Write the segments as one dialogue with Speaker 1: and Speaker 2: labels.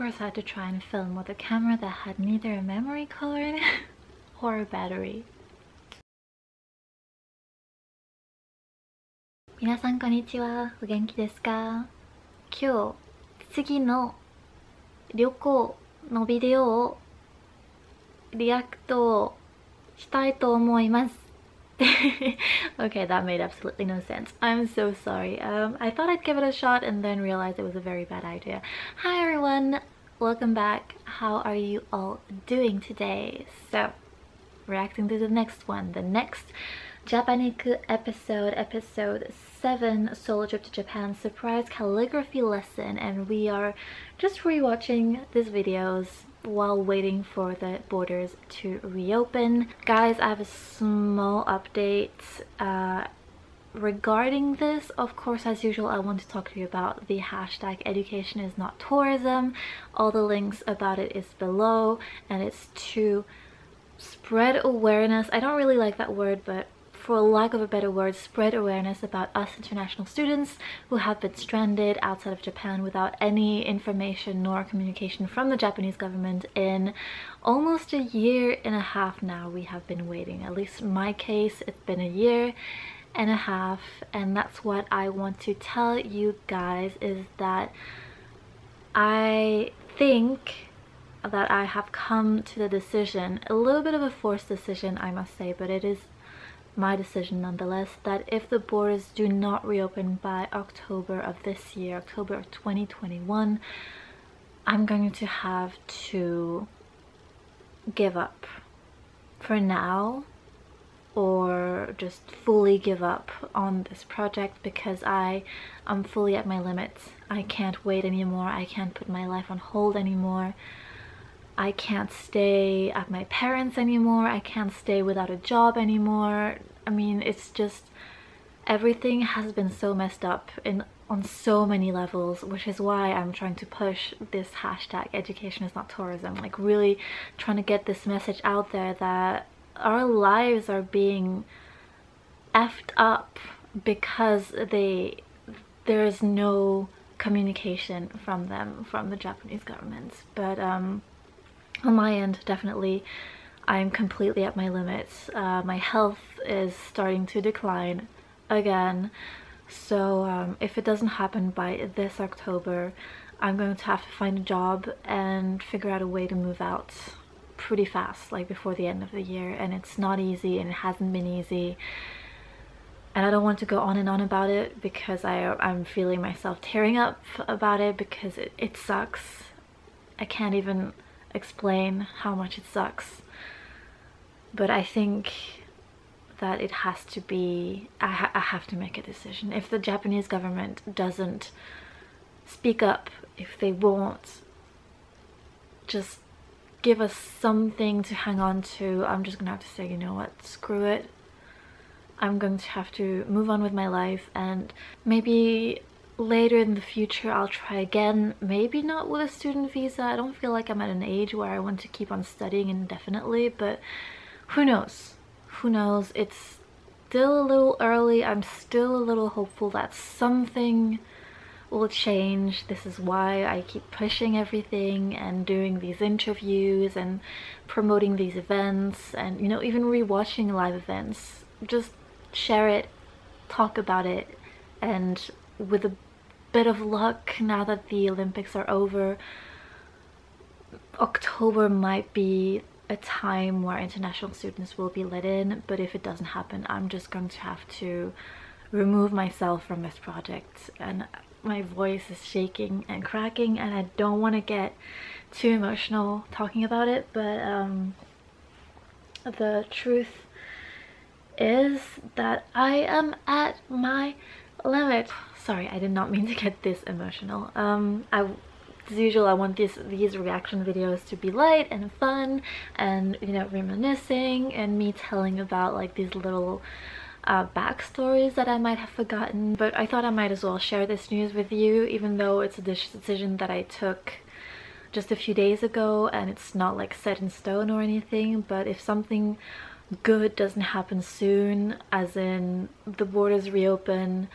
Speaker 1: course I had to try and film with a camera that had neither a memory card or a battery. 皆さんこんにちは。お元気ですか今日、次の旅行のビデオをリアクトしたいと思います。okay, that made absolutely no sense. I'm so sorry. Um, I thought I'd give it a shot and then realized it was a very bad idea. Hi everyone, welcome back. How are you all doing today? So, reacting to the next one, the next Japaniku episode, episode 7 solo trip to Japan surprise calligraphy lesson and we are just rewatching these videos while waiting for the borders to reopen. Guys, I have a small update uh, regarding this. Of course, as usual, I want to talk to you about the hashtag education is not tourism. All the links about it is below and it's to spread awareness. I don't really like that word, but for lack of a better word, spread awareness about us international students who have been stranded outside of Japan without any information nor communication from the Japanese government in almost a year and a half now we have been waiting. At least in my case, it's been a year and a half and that's what I want to tell you guys is that I think that I have come to the decision, a little bit of a forced decision I must say, but it is my decision nonetheless that if the borders do not reopen by October of this year, October of 2021, I'm going to have to give up. For now or just fully give up on this project because I am fully at my limits. I can't wait anymore. I can't put my life on hold anymore. I can't stay at my parents anymore. I can't stay without a job anymore. I mean, it's just everything has been so messed up in on so many levels, which is why I'm trying to push this hashtag education is not tourism. Like really trying to get this message out there that our lives are being effed up because they there is no communication from them from the Japanese government. But um on my end definitely I'm completely at my limits. Uh, my health is starting to decline again so um, if it doesn't happen by this October I'm going to have to find a job and figure out a way to move out pretty fast like before the end of the year and it's not easy and it hasn't been easy and I don't want to go on and on about it because I, I'm feeling myself tearing up about it because it, it sucks. I can't even explain how much it sucks. But I think that it has to be, I, ha I have to make a decision. If the Japanese government doesn't speak up, if they won't just give us something to hang on to, I'm just gonna have to say, you know what, screw it. I'm going to have to move on with my life and maybe later in the future I'll try again. Maybe not with a student visa. I don't feel like I'm at an age where I want to keep on studying indefinitely but who knows? Who knows? It's still a little early. I'm still a little hopeful that something will change this is why I keep pushing everything and doing these interviews and promoting these events and you know even rewatching live events just share it talk about it and with a bit of luck now that the Olympics are over. October might be a time where international students will be let in, but if it doesn't happen, I'm just going to have to remove myself from this project. And my voice is shaking and cracking and I don't want to get too emotional talking about it, but um, the truth is that I am at my limit. Sorry i did not mean to get this emotional. Um i as usual i want these these reaction videos to be light and fun and you know reminiscing and me telling about like these little uh, backstories that I might have forgotten but I thought I might as well share this news with you even though it's a decision that I took just a few days ago and it's not like set in stone or anything but if something good doesn't happen soon as in the borders reopen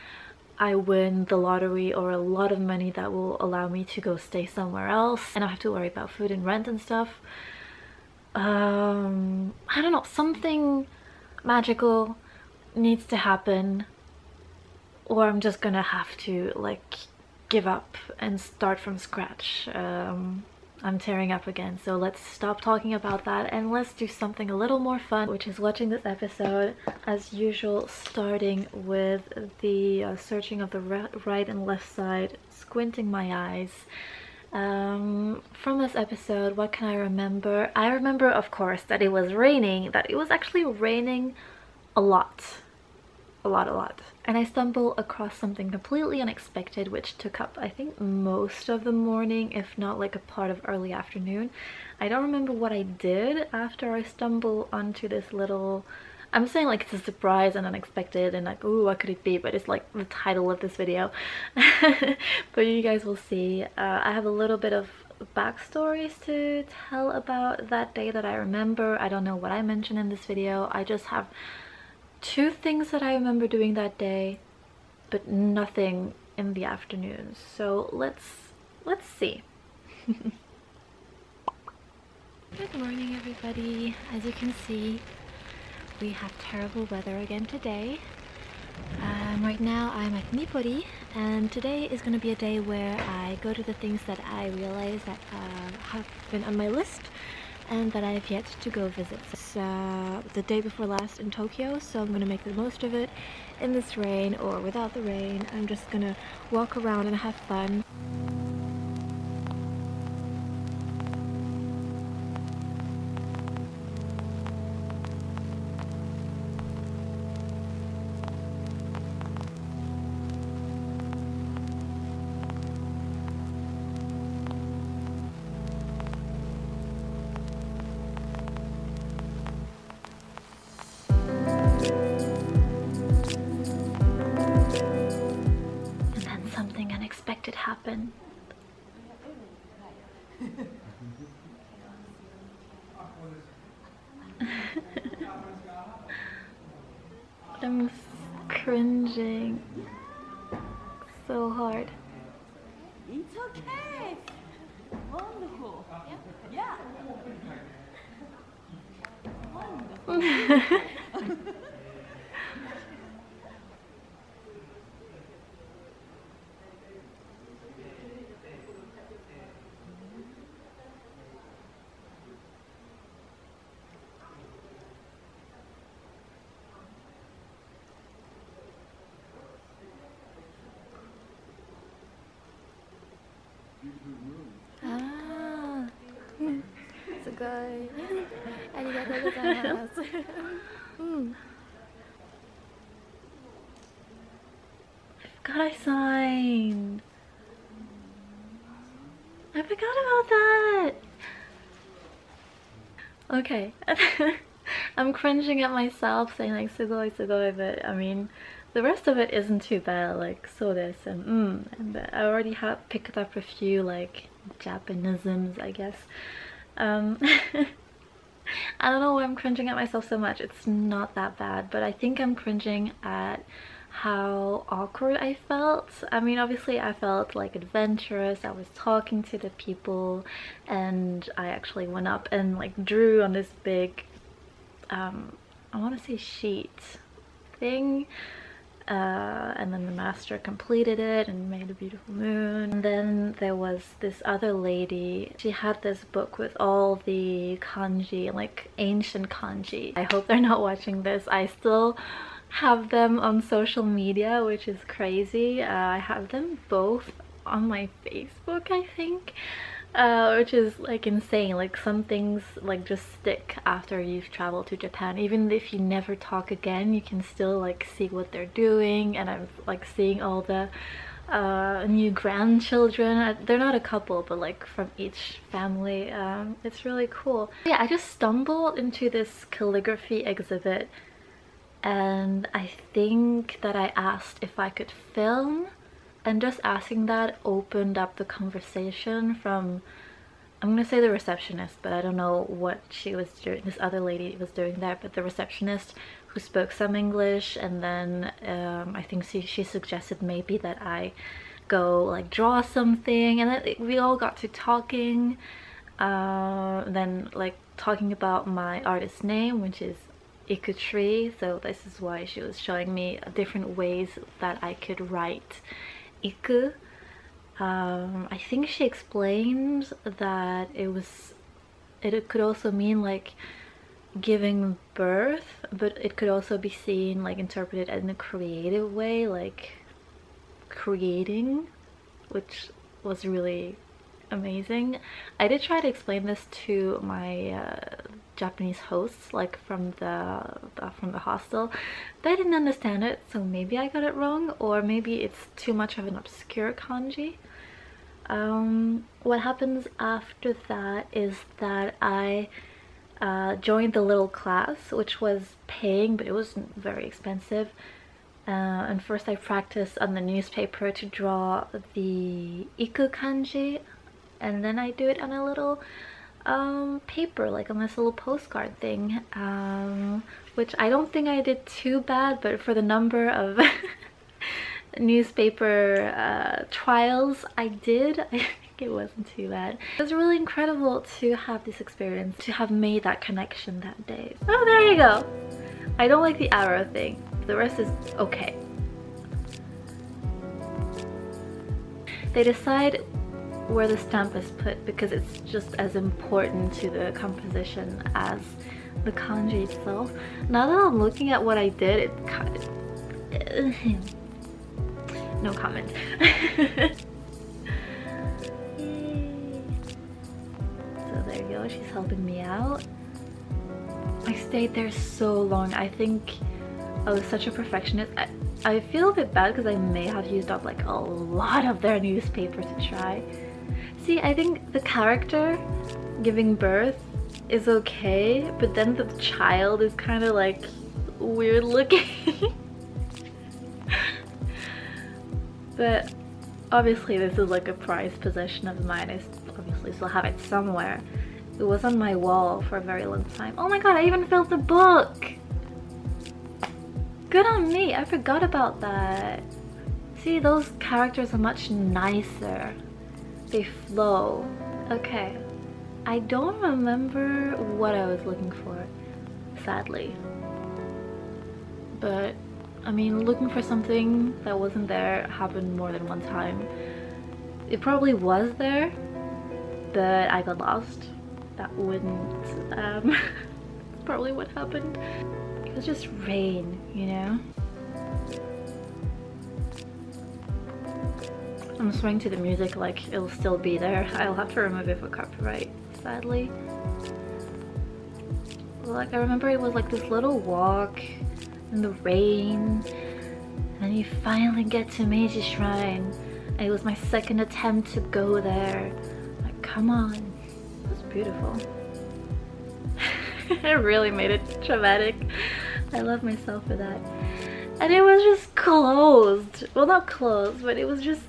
Speaker 1: I win the lottery or a lot of money that will allow me to go stay somewhere else and I have to worry about food and rent and stuff. Um, I don't know, something magical needs to happen or I'm just gonna have to like give up and start from scratch. Um, I'm tearing up again. So let's stop talking about that and let's do something a little more fun which is watching this episode as usual starting with the uh, searching of the right and left side squinting my eyes. Um, from this episode what can I remember? I remember of course that it was raining that it was actually raining a lot a lot a lot and I stumbled across something completely unexpected which took up I think most of the morning if not like a part of early afternoon. I don't remember what I did after I stumbled onto this little I'm saying like it's a surprise and unexpected and like oh what could it be but it's like the title of this video but you guys will see. Uh, I have a little bit of backstories to tell about that day that I remember. I don't know what I mentioned in this video. I just have two things that I remember doing that day, but nothing in the afternoon. So let's let's see. Good morning everybody. As you can see, we have terrible weather again today. Um, right now I'm at Nippori and today is going to be a day where I go to the things that I realize that uh, have been on my list and that I have yet to go visit. It's uh, the day before last in Tokyo, so I'm gonna make the most of it in this rain or without the rain. I'm just gonna walk around and have fun. I'm cringing so hard.
Speaker 2: It's okay. Wonderful. Yeah. Wonderful.
Speaker 1: ごい。ありがとうございます。うん。I forgot I signed. I forgot about that. Okay. I'm cringing at myself saying like sugoi sugoi but I mean the rest of it isn't too bad like so this and mm and I already have picked up a few like Japanisms I guess um I don't know why I'm cringing at myself so much. It's not that bad but I think I'm cringing at how awkward I felt. I mean obviously I felt like adventurous, I was talking to the people and I actually went up and like drew on this big um I want to say sheet thing uh, and then the master completed it and made a beautiful moon. And then there was this other lady. She had this book with all the kanji, like ancient kanji. I hope they're not watching this. I still have them on social media, which is crazy. Uh, I have them both on my Facebook, I think uh, which is like insane. Like some things like just stick after you've traveled to Japan. Even if you never talk again you can still like see what they're doing. And I'm like seeing all the uh, new grandchildren. Uh, they're not a couple but like from each family. Um, it's really cool. Yeah I just stumbled into this calligraphy exhibit. And I think that I asked if I could film and just asking that opened up the conversation from I'm gonna say the receptionist, but I don't know what she was doing, this other lady was doing there, but the receptionist who spoke some English and then um, I think she, she suggested maybe that I go like draw something and then we all got to talking uh, then like talking about my artist name which is Ikutree so this is why she was showing me different ways that I could write Iku um, I think she explained that it was it could also mean like giving birth but it could also be seen like interpreted in a creative way like creating which was really amazing. I did try to explain this to my uh, japanese hosts like from the uh, from the hostel. They didn't understand it so maybe i got it wrong or maybe it's too much of an obscure kanji. Um, what happens after that is that i uh, joined the little class which was paying but it wasn't very expensive. Uh, and first I practiced on the newspaper to draw the iku kanji and then I do it on a little um, paper like on this little postcard thing um, which I don't think I did too bad but for the number of newspaper uh, trials I did I think it wasn't too bad. It was really incredible to have this experience to have made that connection that day. Oh there you go. I don't like the arrow thing. The rest is okay. They decide where the stamp is put because it's just as important to the composition as the kanji itself. Now that I'm looking at what I did, it kind of... no comment. so there you go, she's helping me out. I stayed there so long. I think I was such a perfectionist. I, I feel a bit bad because I may have used up like a lot of their newspaper to try. See, I think the character giving birth is okay, but then the child is kind of like weird looking. but obviously this is like a prized possession of mine. I obviously still have it somewhere. It was on my wall for a very long time. Oh my god, I even filled the book! Good on me, I forgot about that. See, those characters are much nicer. They flow. Okay. I don't remember what I was looking for, sadly. But, I mean, looking for something that wasn't there happened more than one time. It probably was there, but I got lost. That wouldn't, um, probably what happened It was just rain, you know? I'm swaying to the music like it'll still be there. I'll have to remove it for copyright, sadly. Like, I remember it was like this little walk in the rain, and you finally get to Meiji Shrine. And it was my second attempt to go there. Like, come on. It was beautiful. it really made it traumatic. I love myself for that. And it was just closed. Well, not closed, but it was just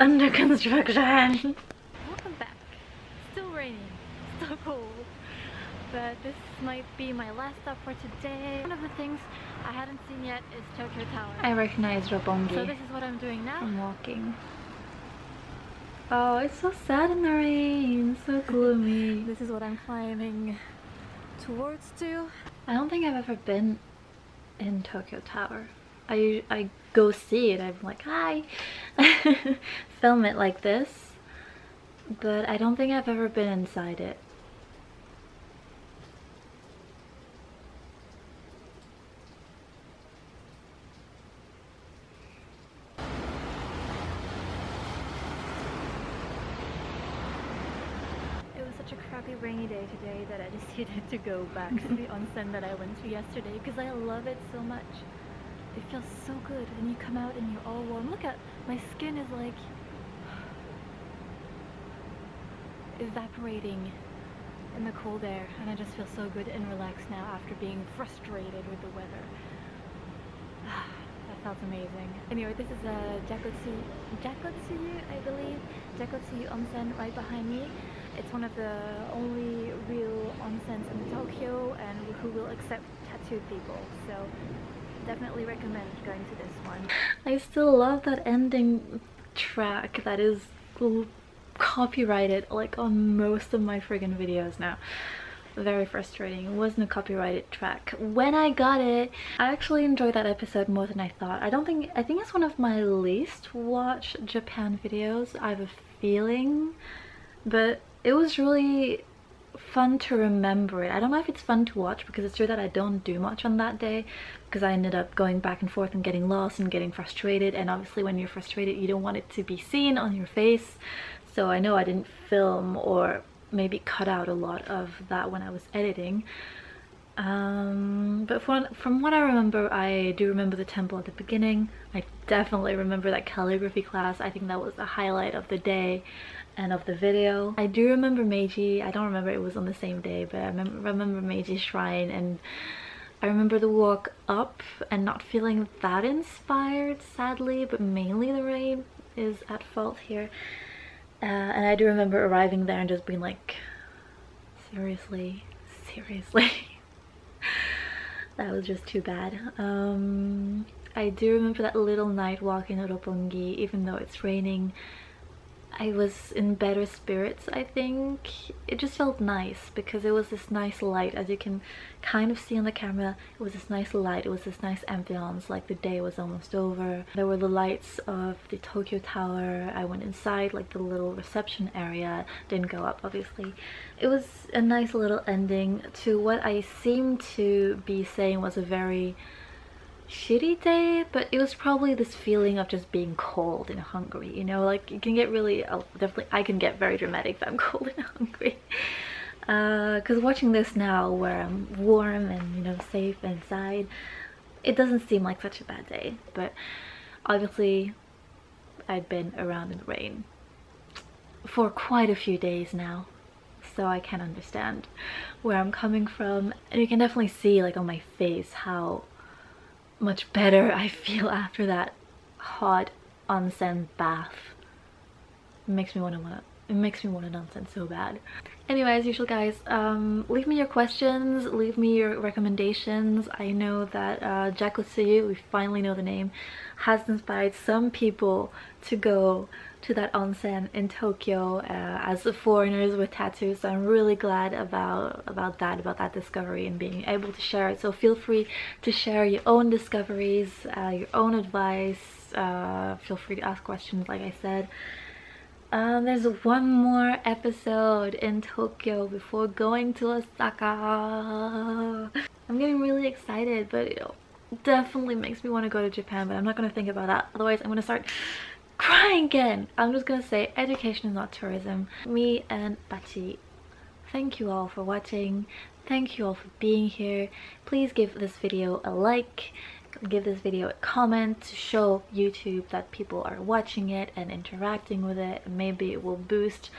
Speaker 1: under construction. Welcome back. Still raining, still cold. But this might be my last stop for today. One of the things I hadn't seen yet is Tokyo Tower. I recognize Roppongi. So this is what I'm doing now. I'm walking. Oh, it's so sad in the rain. So gloomy. this is what I'm climbing towards to. I don't think I've ever been in Tokyo Tower. I, I go see it, I'm like, hi! Film it like this. But I don't think I've ever been inside it. It was such a crappy rainy day today that I decided to go back to the onsen that I went to yesterday because I love it so much. It feels so good and you come out and you're all warm. Look at my skin is like evaporating in the cold air and I just feel so good and relaxed now after being frustrated with the weather. that felt amazing. Anyway, this is a Jakotsu, Jakotsuyu, I believe. Jakotsuyu onsen right behind me. It's one of the only real onsens in Tokyo and who will accept tattooed people. So definitely recommend going to this one. I still love that ending track that is copyrighted like on most of my friggin' videos now very frustrating. It wasn't a copyrighted track. When I got it, I actually enjoyed that episode more than I thought. I don't think, I think it's one of my least watched Japan videos. I have a feeling, but it was really fun to remember it. I don't know if it's fun to watch because it's true that I don't do much on that day because I ended up going back and forth and getting lost and getting frustrated and obviously when you're frustrated you don't want it to be seen on your face so I know I didn't film or maybe cut out a lot of that when I was editing. Um, but from, from what I remember, I do remember the temple at the beginning. I definitely remember that calligraphy class. I think that was the highlight of the day and of the video. I do remember Meiji. I don't remember it was on the same day, but I remember, remember Meiji Shrine and I remember the walk up and not feeling that inspired, sadly, but mainly the rain is at fault here. Uh, and I do remember arriving there and just being like, seriously, seriously. that was just too bad. Um, I do remember that little night walk in Roppongi, even though it's raining. I was in better spirits I think. It just felt nice because it was this nice light as you can kind of see on the camera. It was this nice light, it was this nice ambiance like the day was almost over. There were the lights of the Tokyo Tower. I went inside like the little reception area. Didn't go up obviously. It was a nice little ending to what I seemed to be saying was a very shitty day but it was probably this feeling of just being cold and hungry you know? Like you can get really uh, definitely I can get very dramatic if I'm cold and hungry. Because uh, watching this now where I'm warm and you know safe inside it doesn't seem like such a bad day but obviously I've been around in the rain for quite a few days now so I can understand where I'm coming from and you can definitely see like on my face how much better I feel after that hot onsen bath. It makes me want to want it makes me want an onsen so bad. Anyway, as usual guys, um, leave me your questions, leave me your recommendations. I know that uh, Jakotsuyu, we finally know the name, has inspired some people to go to that onsen in Tokyo uh, as foreigners with tattoos. So I'm really glad about about that, about that discovery and being able to share it. So feel free to share your own discoveries, uh, your own advice. Uh, feel free to ask questions, like I said. Um, there's one more episode in Tokyo before going to Osaka. I'm getting really excited, but it definitely makes me want to go to Japan, but I'm not going to think about that. Otherwise, I'm going to start crying again. I'm just gonna say education is not tourism. Me and Bachi, thank you all for watching. Thank you all for being here. Please give this video a like, give this video a comment to show YouTube that people are watching it and interacting with it. Maybe it will boost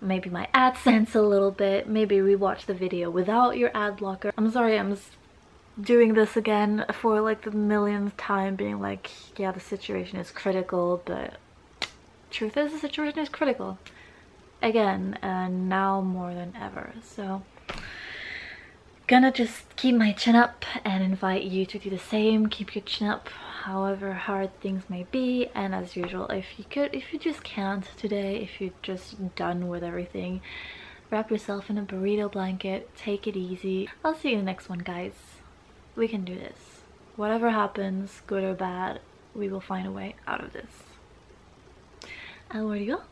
Speaker 1: maybe my AdSense a little bit. Maybe rewatch the video without your ad blocker. I'm sorry, I'm doing this again for like the millionth time being like yeah the situation is critical but truth is the situation is critical again and now more than ever so gonna just keep my chin up and invite you to do the same keep your chin up however hard things may be and as usual if you could if you just can't today if you're just done with everything wrap yourself in a burrito blanket take it easy i'll see you in the next one guys we can do this. Whatever happens, good or bad, we will find a way out of this. And where you go?